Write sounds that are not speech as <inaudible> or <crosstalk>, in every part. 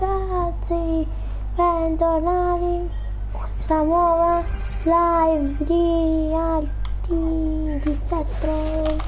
ragazzi, bentornati questa nuova live di Alti di Setros.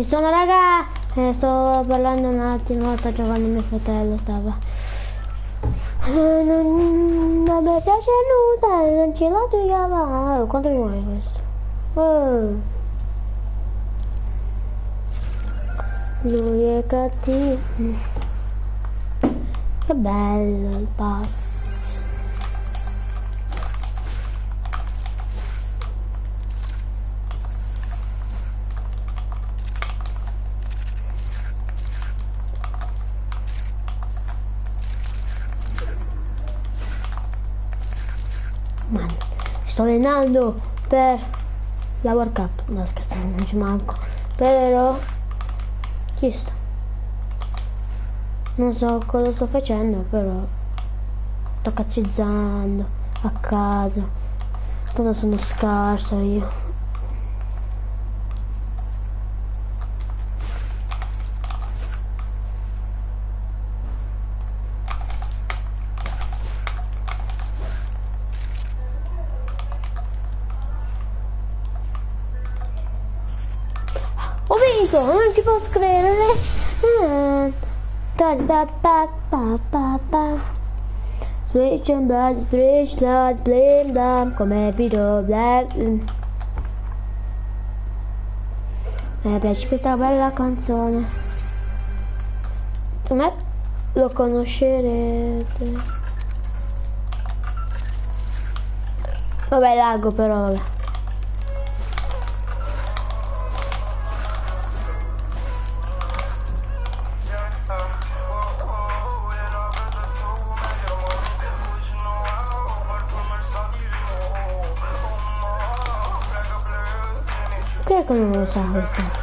Ci sono raga, eh, sto parlando un attimo, sta giocando mio fratello, stava. Eh, non, non mi piace nulla, non ce l'ho tu chiama. Quanto mi vuole questo? Oh. Lui è cattivo. Che bello il passo. Mano, sto allenando per la World Cup. No scherzando, non ci manco. Però ci sto. Non so cosa sto facendo, però sto cazzizzando a casa. Quando sono scarso io. Ho vinto, non ci posso credere. Ah. Da pa pa. Switch and blood, switch blood, blame them come video black. Mi piace questa bella canzone. Me lo conoscerete. Vabbè, lago però, vabbè. Perché che non lo sa questa?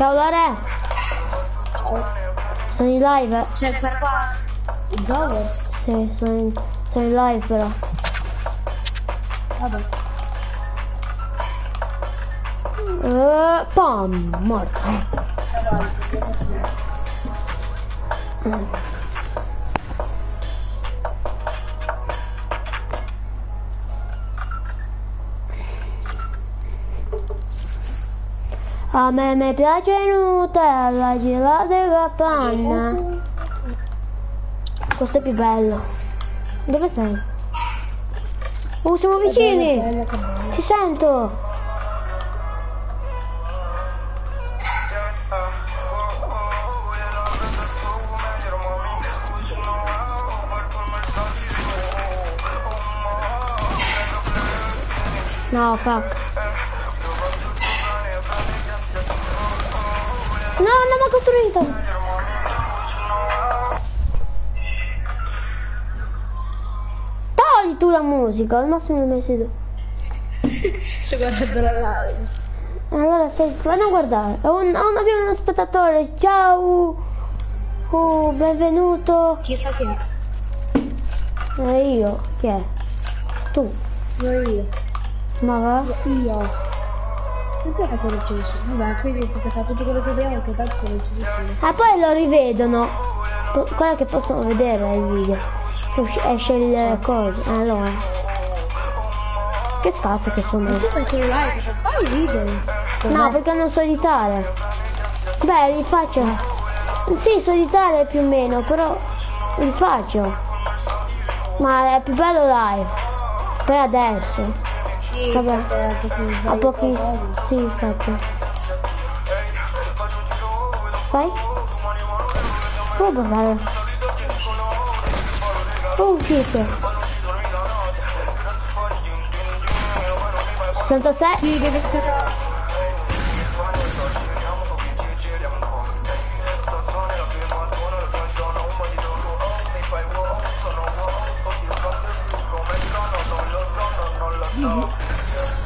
Ciao Lore. Sono in live. C'è per qua Zovers. Sì, sono in, sono in live però. Vabbè. Uh, pam, morto. A me mi piace Nutella, gelato e capanna. Questo è più bello. Dove sei? Oh, siamo vicini! Ti sento! No, fuck. No, non l'ho costruito! Togli tu la musica, al massimo mi messo tu. Sto guardando la live. Allora stai, vado a guardare. Ho un, ho un- abbiamo uno spettatore. Ciao. Oh, benvenuto. Chissà chi è. Eh, io. Chi è? Tu. Non io. Ma va? Io. Perché è quello c'è su? Vabbè, quindi cosa fa tutto quello che abbiamo che tanto non dice. Ah, poi lo rivedono. Guarda che possono vedere il video. Esce il coso. Allora. Che scasso che sono. Tu fai solo live, fai video. No, perché non so editare. Beh, li faccio. Sì, so editare più o meno, però li faccio. Ma è più bello live. Per adesso. Sì, Vabbè. perché A pochi... Sì, infatti. Vai. Come può fare? Oh, uscito. 66. Sì, deve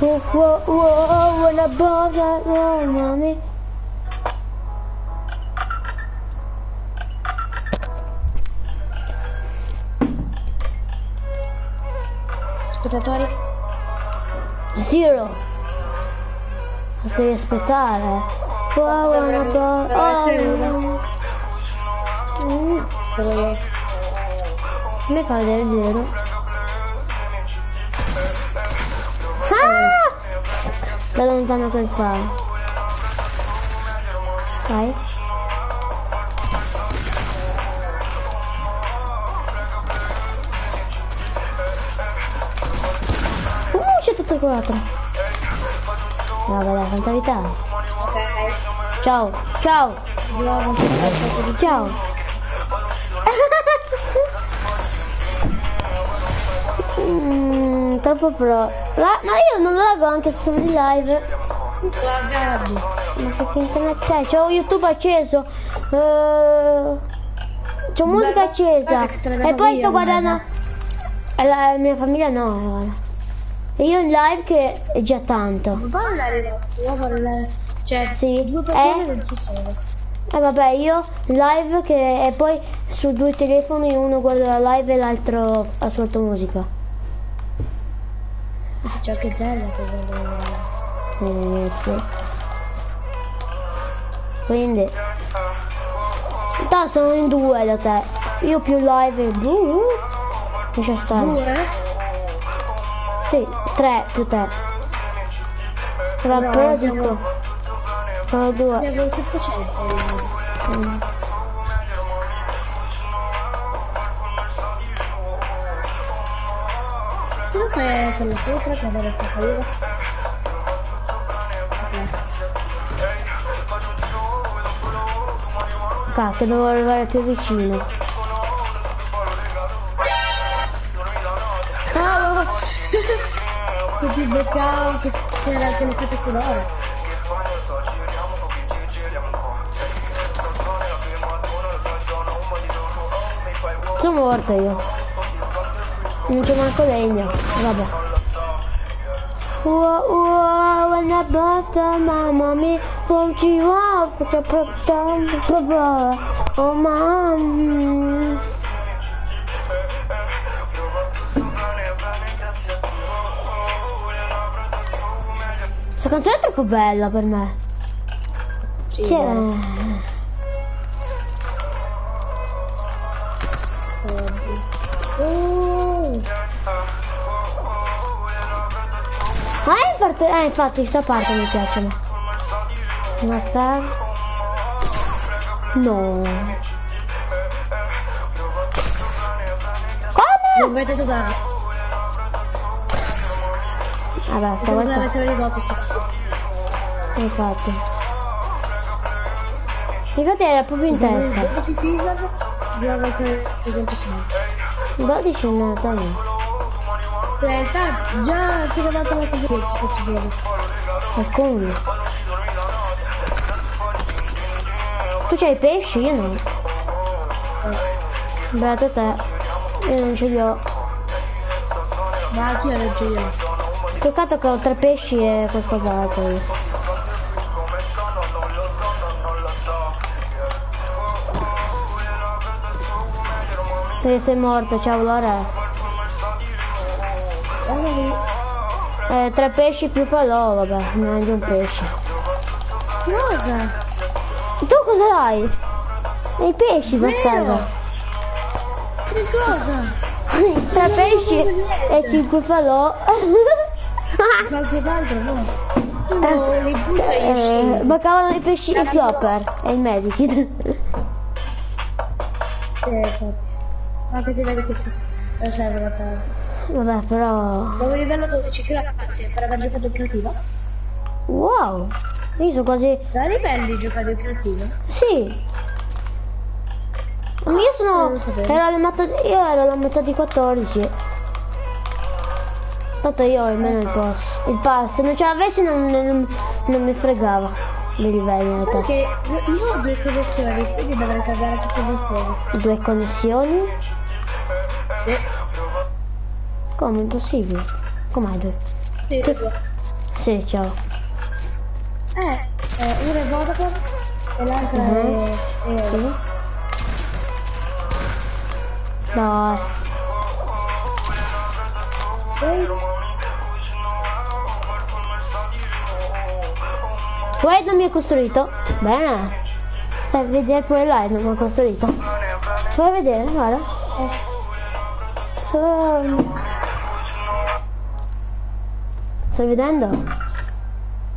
Whoa, whoa, whoa, when I bought that little mommy. Spettatori? Zero. Devi aspettare. Whoa, when I bought... Deve essere Oh. Quello Come fa del zero? Da lontano che fa. Vai. Uh, c'è tutto il 4. No, vabbè, quanta vita. Ciao, ciao, ciao. <laughs> Mm, troppo pro. La- ma io non lago anche se sono in live. Ma che internet c'è? C'ho YouTube acceso. Eh, c'ho musica accesa. E poi sto guardando. guarda. La mia famiglia no. guarda. E io in live che è già tanto. Andare adesso, io andare... Cioè, Sì. due persone Eh? non ci sono. E vabbè, io live che e poi su due telefoni uno guarda la live e l'altro ascolta musica. C'è anche Zelda che vuole... Eh, sì. Quindi. Tanto sono in due da te. Io più live e uh, lascia stare. Due? Sì, tre più te. Va No, però dico. Sono due. Siamo 700. Mm. Fai a essere sopra per avere più paura? Cazzo, devo arrivare più vicino. Cavolo! che ti beccavo che c'era anche l'effetto sonoro. Sono morto io. Non c'è manco legno. Vabbè. When I bought the mamma mia, va? Perché portando papà. Oh mamma. Questa canzone è troppo bella per me. Sì, Che Ma in parte... Eh, infatti, questa parte mi piace. Una star... No. Come? non vedo totale. Vabbè, Come stavo deve essere risolto sto cazzo. Infatti. Infatti era proprio in testa. 12 season, gioca per 25. 12 no, dai. Realtà già ti ho dato la cosa che ci succede. E come? Tu c'hai pesci? Io no. Beato te. Io non ce li ho. Ma io non ce li ho. Peccato che ho tre pesci e qualcos'altro. io. Sei morto, ciao Lore. Eh, tre pesci più falò, vabbè, mangi un pesce. Cosa? Tu cosa hai? I pesci, Zero. bastardo. Che cosa? <laughs> Tre pesci e cinque falò. <laughs> Qualcos'altro no? No, li puzza io Eh, mancavano i pesci e il flopper e il medikit. Eh, infatti. Anche se vedi che non serve la terra. Vabbè, però... Nuovo livello 12, grazie per aver giocato creativa. Wow! Io sono quasi... Da livelli giocare in creativa? Sì! Ma io sono... Ero alla metà... Io ero alla metà di 14. Tanto io ho almeno il pass. Il pass, se non ce l'avessi non, non, non mi fregava in realtà. Perché io ho due connessioni, quindi dovrei cambiare tutte insieme. Due connessioni? Sì. Come? Impossibile. Due? Sì, due. Sì, ciao. Eh, eh, una è Vodafone e l'altra Mhm. è... è... Sì. Dai. Poi Poi non mi ha costruito? Bene. Stai vedere pure là non mi ha costruito. A vedere, guarda. Sto... Stai vedendo?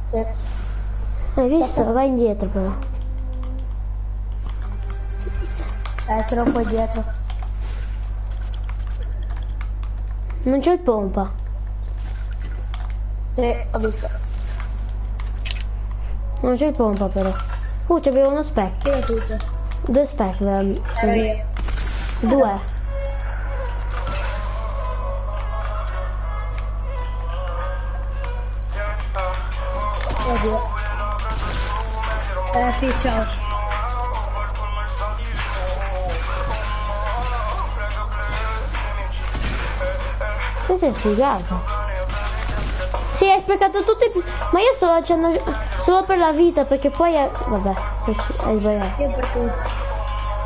Sì. Hai visto? Vai indietro però. Eh, ce l'ho qua dietro. Non c'è il pompa. Sì, ho visto. Non c'è il pompa però. Uh, c'avevo uno specchio. Tutto? Due specchi, veramente. Due. Eh sì, ciao. Tu sei sfigato. Sì, hai sprecato tutti i... pi- Ma io sto facendo solo per la vita, perché poi... è- Vabbè, hai sbagliato. Io per tutto.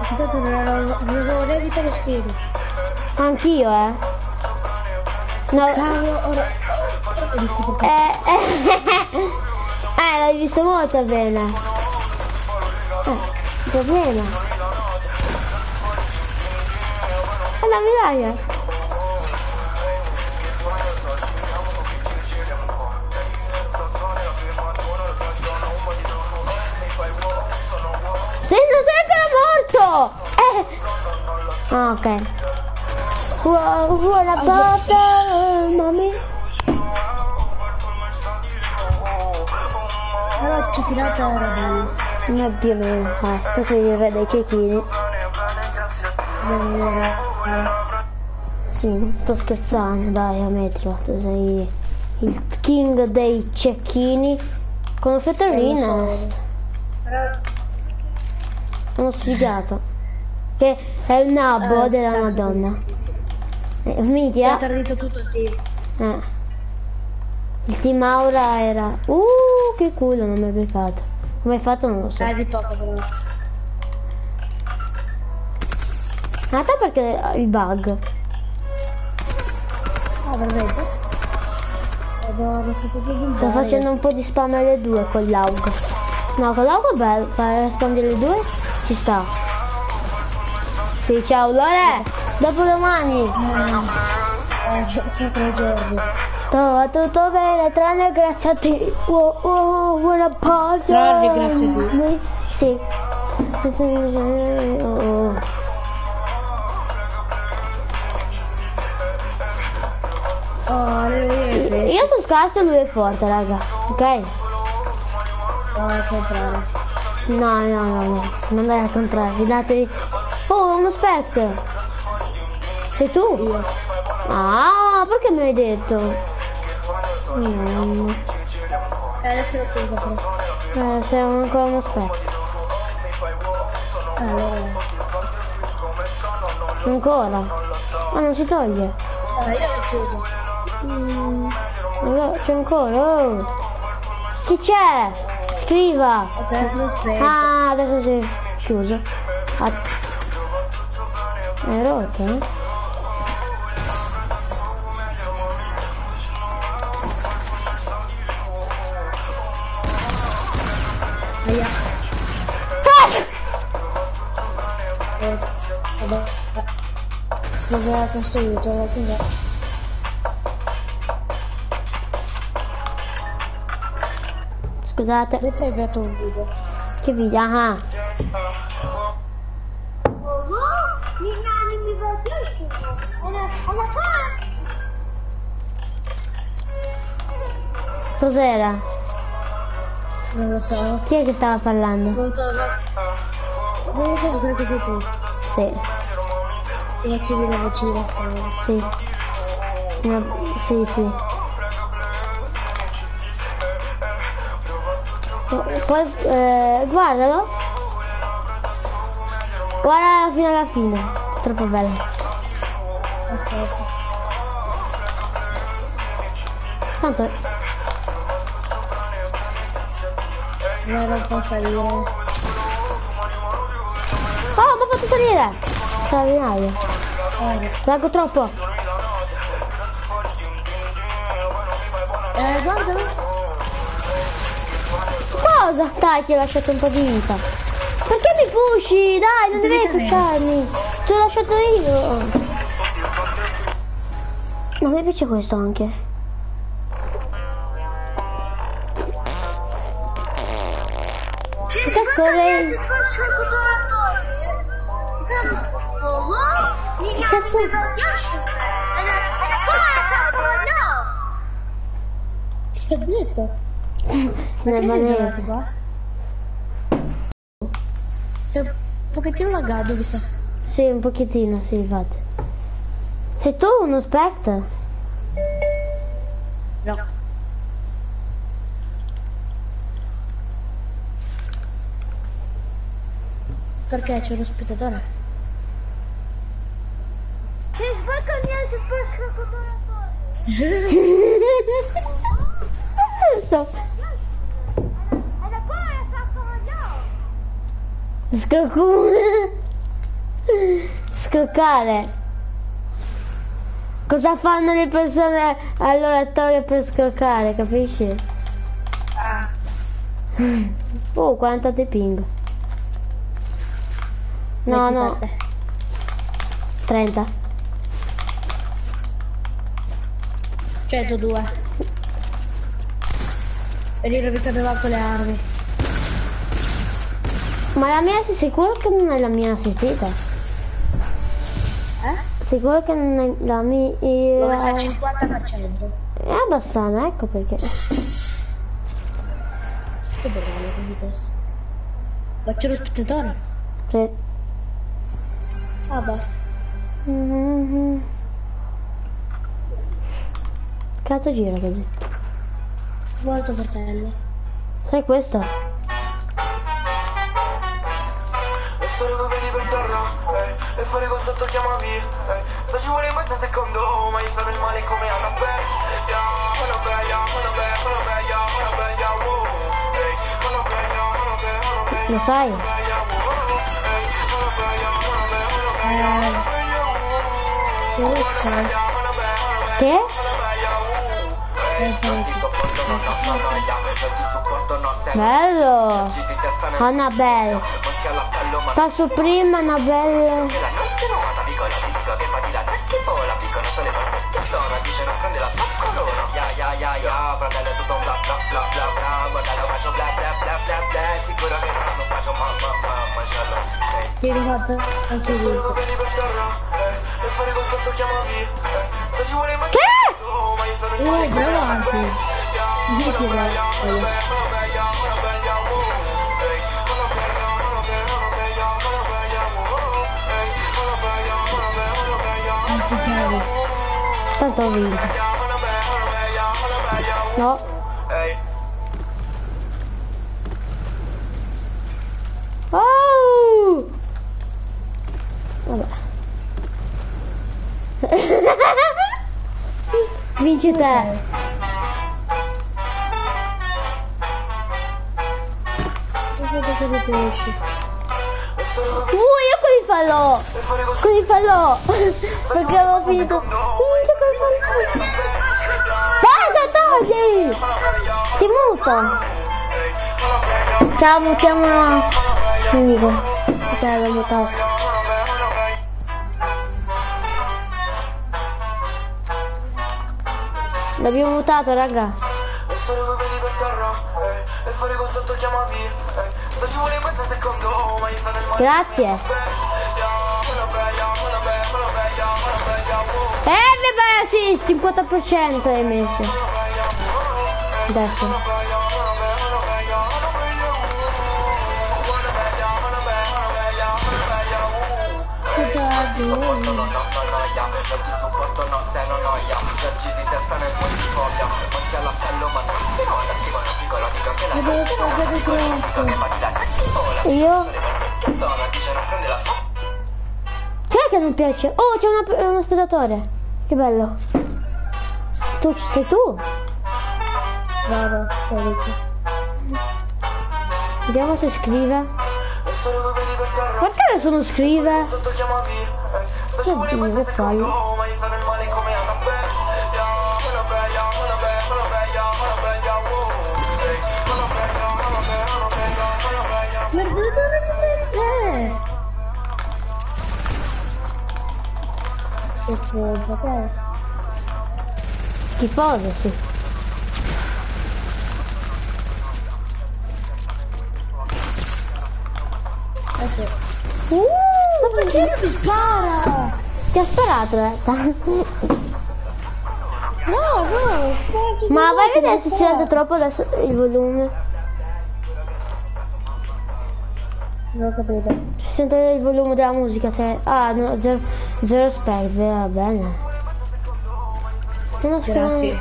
Intanto non ero... Non avevo vita che scudo. Anch'io, eh. No, Cavolo, ora... Eh, eh, <laughs> eh, l'hai visto molto bene. Problema. È la medaglia. Se non sei ancora morto! Eh! Ah, ok. Wow, what about the mommy? Però c'è tirata era bella. Non più o meno. Eh, tu sei il re dei cecchini. Sì, non sto scherzando, dai, ammettilo. Tu sei il king dei cecchini. Conoscete Eh, lo Rina? so. Però... Uno sfigato. Che è il nabbo Eh, della scarso. Madonna. Eh, Mi minchia. ha tradito tutto il team. Eh. Il team Aura era... Uh, che culo, non mi è beccato. Come hai fatto non lo so. Eh, di poco però. Ma te perché il bug? Ah, veramente? Sto facendo un po' di spam alle due con l'AUG. No, con l'AUG è bello, fare rispondere le due ci sta. Sì, ciao Lore! Dopo domani! Eh, Va tutto bene, tranne grazie a te. Oh, oh, buona pausa. Tranne grazie a te. Sì. Oh, Io sono scarso e lui è forte, raga. Ok? No, al contrario. No, no, no, no. Non è al contrario, fidatevi. Oh, uno spec. Sei tu? Io. Ah, perché me l'hai detto? Mm, Eh, adesso lo tengo però. eh, sei ancora uno spec. Allora. Ancora? Ah, non si toglie. Ah, io l'ho chiuso. Mm, allora, c'è ancora. Oh. Chi c'è? Scriva. Ah, adesso si è chiuso. Ah. È rotto, eh? L'ha costruito? L'ho cos'è? Scusate, Perché hai aperto un video? che video? Ah, cos'era? Non lo so. Chi è che stava parlando? Non lo so. Non lo so, credo che sei tu. Sì, Faccio dire la voce di strada. sì. No, sì, sì. Poi, eh, guardalo. Guarda fino alla fine. Troppo bello. Aspetta. Tanto Non lo può salire. Oh, mi ha fatto salire! Straordinario. Eh, troppo. eh guardalo. Cosa? Dai, ti ho lasciato un po' di vita. Perché mi pushi? Dai, non devi pusharmi. Ti ho lasciato io. Ma mi piace questo anche. Perché scorre? Che cazzo? Che ha detto? Nel Perché sei maniera. girato qua? Sei un pochettino laggato, mi sa. Sì, un pochettino, sì, infatti. Sei tu uno spectre? No. Perché c'è uno spettatore? Sto... Scrocco... Scroccare. Cosa fanno le persone all'oratorio per scroccare, capisci? Ah. Oh, 40 di ping. No, no, 27. 30. 102. E lì cadeva con le armi. Ma la mia sei sicuro che non è la mia assistita? Eh? Sicuro che non è la mia... L'ho messa al È 50%. abbastanza, ecco perché. Che bello così questo. Ma c'è lo spettatore? Sì. Vabbè. Mhm. Cazzo gira così. Molto fratello. Sai questo? Lo spero che vedi per terra, eh, e fare contatto chiamavi, eh. Se ci vuole mezzo secondo, ma io sono il male come Annabelle, yeah, Annabelle, Annabelle, Annabelle, Annabelle, wow, eh, Annabelle, yeah, Lo sai? Eh, che Bello! Annabelle. Sta su prima Annabelle. Ti ricordo anche io. Che? Eh. Non ti chiami. Tanto ho vinto. No. Oh! Vabbè. Vinci te. Uh, io così fallo! Così fallo! Perché avevo finito. Minchia così fallo! Basta, togli! Ti muto! Ciao, mutiamo. Non dico. Ok, l'ho mutato. L'abbiamo mutato, raga. E fare piedi per terra, eh, e fare contatto chiamavi, eh. Se ci vuole mezzo secondo, ma io sono il male. Grazie. Eh, vabbè, sì, il 50% hai messo. Adesso. No, noia, non supporto, no, se non noia Viaggi di testa nel multifoglio Manchi all'appello, ma non si molla Si una piccola amica che la Ma devo spagare troppo. Che fa di là, c'è chi vola Io? Non la sua Chi è che non piace? Oh, c'è uno spettatore. Che bello. Tu sei tu? Bravo. Vediamo se scrive. Perché scrive? Eh. Se ci Che che fai? Annabelle, oh. Dove siete? Che colpa, che? Schifoso, sì. Eh. Uh, Ma perché non mi spara? Ti ha sparato, eh. <laughs> No, no, Ma vai a vedere se si sente troppo adesso il volume. Non ho capito. Si sente il volume della musica se... Ah, no, zero, zero spectre, va bene. Grazie.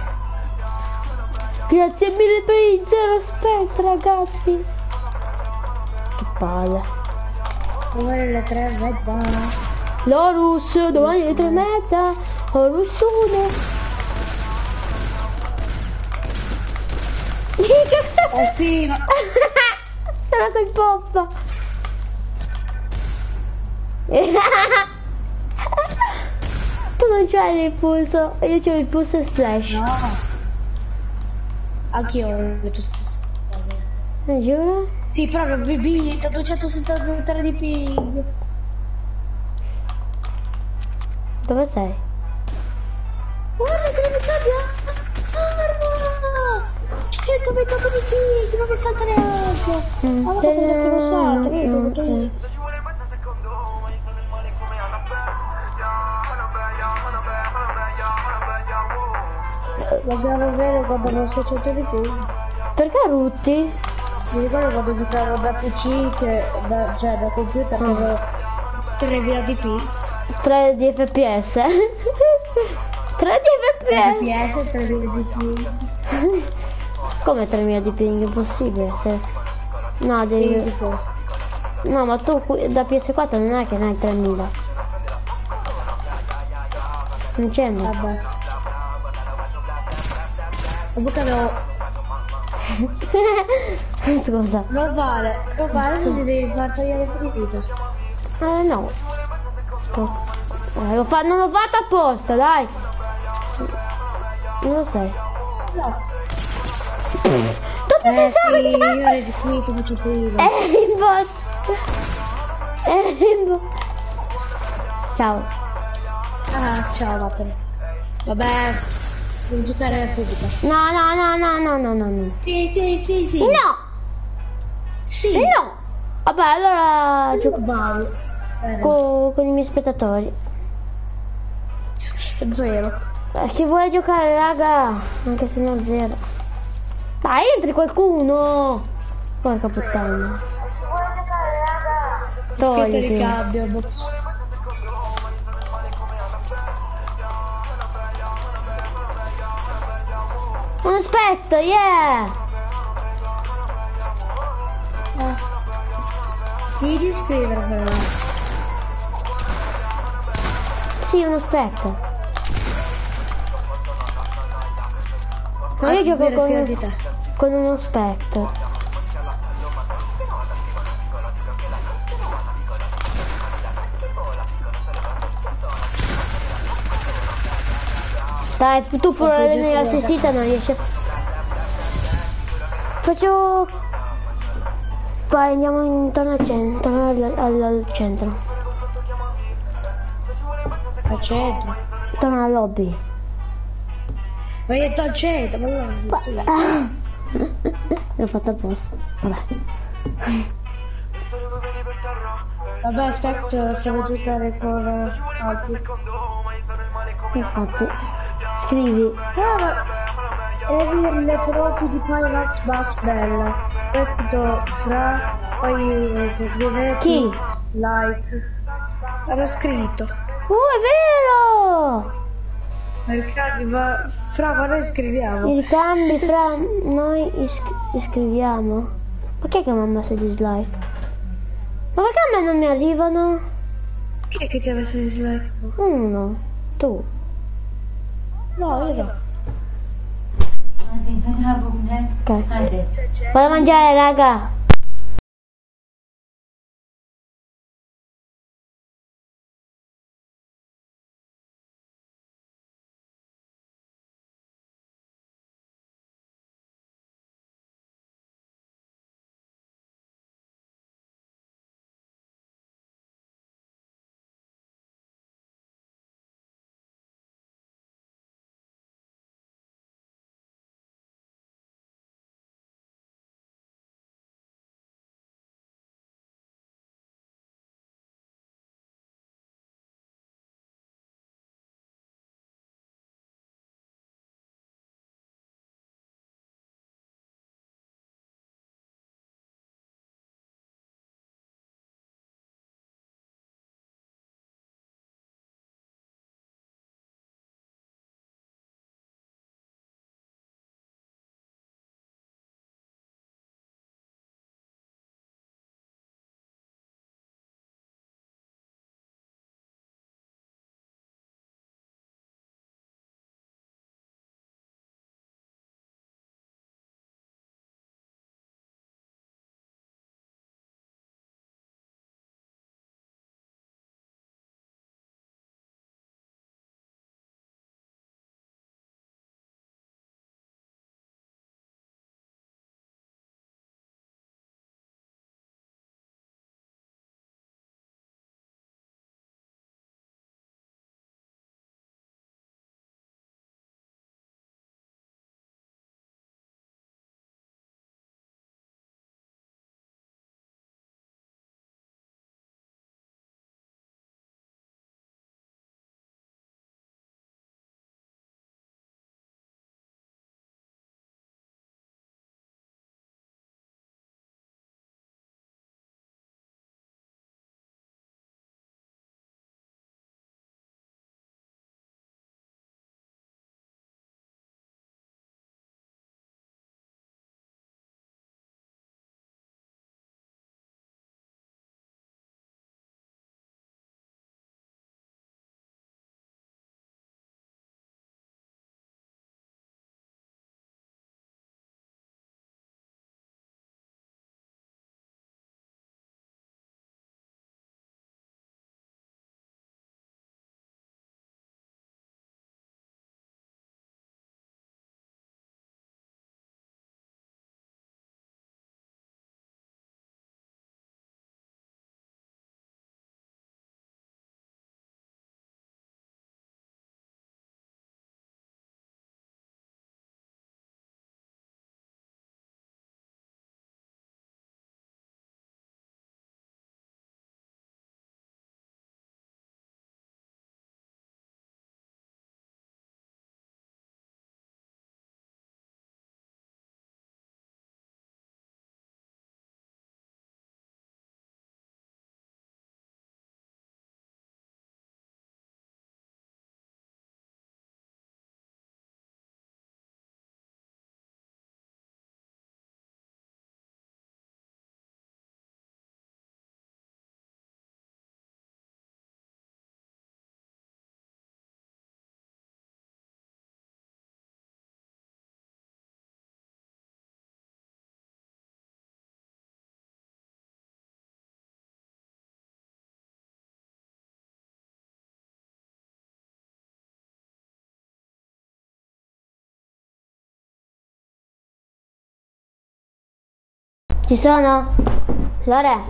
Grazie mille per il zero spectre, ragazzi. Che palle. Ora le tre e mezza. L'Orus, domani alle tre e mezza. Horus 1. Eh sì, ma... <laughs> Sarà col poppa. <laughs> tu non c'hai il pulso, io c'ho il pulso e slash. No. Anch'io ho le tue stesse cose. Giuro? Sì, però ho vinto 263 di ping. Dove sei? Guarda che mi cambia! Guarda! 128 di ping, non mi salta neanche! Mm, Ma guarda che non salta, mm, io mm, devo. Se ci vuole mezzo secondo, ma io sono il male come Annabelle Annabelle, Annabelle, Annabelle. Dobbiamo vedere quando avevo 600 di ping. Perché rutti? Mi ricordo quando giocavo da PC, che da, cioè da computer, Mm. avevo 3000 di ping. 3 di fps. 3 <laughs> di fps. FPS 3000 di ping. <laughs> Come 3000 di ping? Impossibile. Se... No, Sì, devi... può. No, ma tu da PS4 non è che ne hai 3000. Non c'è. Vabbè. Comunque avevo <laughs> Scusa. Non vale, non vale se ti devi far togliere il dito. Eh no. Eh, lo fa- non l'ho fatto apposta, dai. Non lo sai. No. Dove Eh sei sì, io ero definito faccio prima. È il boss. È il boss. Ciao. Ah, ciao, vattene. Vabbè, devo giocare a fisica. No, no, no, no, no, no, no, no. Sì, sì, sì, sì. No, Sì. no. Vabbè, allora gioco Vai. Bene. co- con i miei spettatori. Zero. Eh, Chi vuole giocare, raga? Anche se non zero. Dai, entri qualcuno. Porca puttana. Scritto Togliti. ricambio. boh. Un aspetto, yeah! Eh. Devi di scrivere però. Sì, uno aspetto. Ma io gioco con, con uno aspetto. Dai, tu puoi venire all'assistita, non riesci. Faccio... Vai, andiamo intorno al centro, al, al- al centro. Al centro. Torno alla lobby. Ma io sto al centro, ma non. <laughs> L'ho fatto apposta. Vabbè. Vabbè, aspetta, a giocare con altri. Infatti. Scrivi. Ah, ma... Evi le troppi di Pimax Bass Bella. Detto fra... Poi eh, scrivete... Chi? Like. Era scritto. Uh, è vero! Perché ma fra ma noi scriviamo. I ricambi fra noi iscri- iscriviamo. Ma chi è che mi ha messo dislike? Ma perché a me non mi arrivano? Chi è che ti ha messo dislike? Uno. Tu. No, io no. Ok. Vado a mangiare, raga. Ci sono? Lore?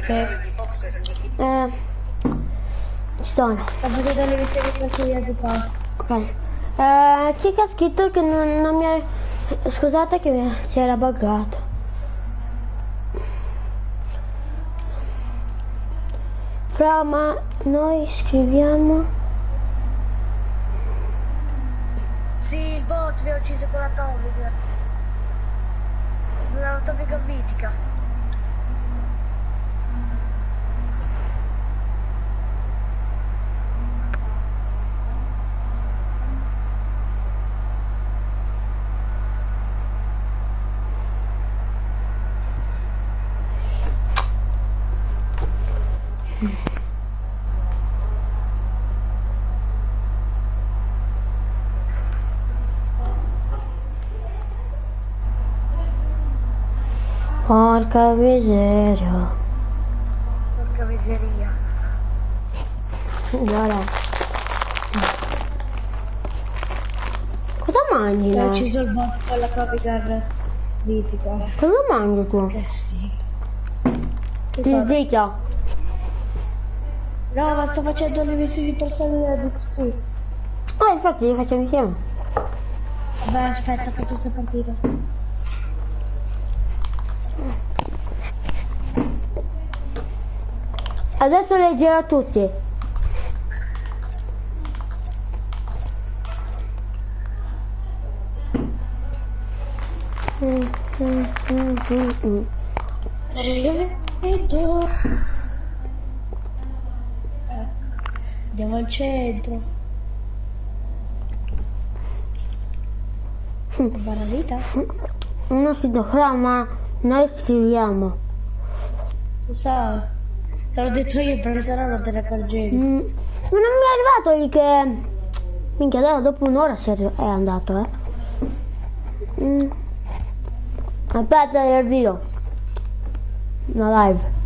Sì. Eh, ci sono. Ok. Eh, chi che ha scritto che non, non mi ha... Scusate che mi- si era buggato. Fra, ma noi scriviamo... Sì, il bot mi ha ucciso con l'atomica. Un'atomica mitica. Porca miseria. Porca miseria. Allora. Cosa mangi? No? ucciso il bot con l'atomica mitica. Cosa mangi tu? Che sì. Ti zitto. No, ma sto facendo le missioni personali da XP. Ah, infatti li facciamo insieme. Vabbè, aspetta, faccio questa partita. Adesso leggerò a tutti. Vedo. Andiamo al centro. Banalità. Non si dovrà, ma noi scriviamo. Lo so. Te l'ho detto io, no non te ne accorgevi. Mm, Ma non mi è arrivato lì che... Minchia, allora dopo un'ora è andato, eh. Mm. Aspetta, del video. Una live.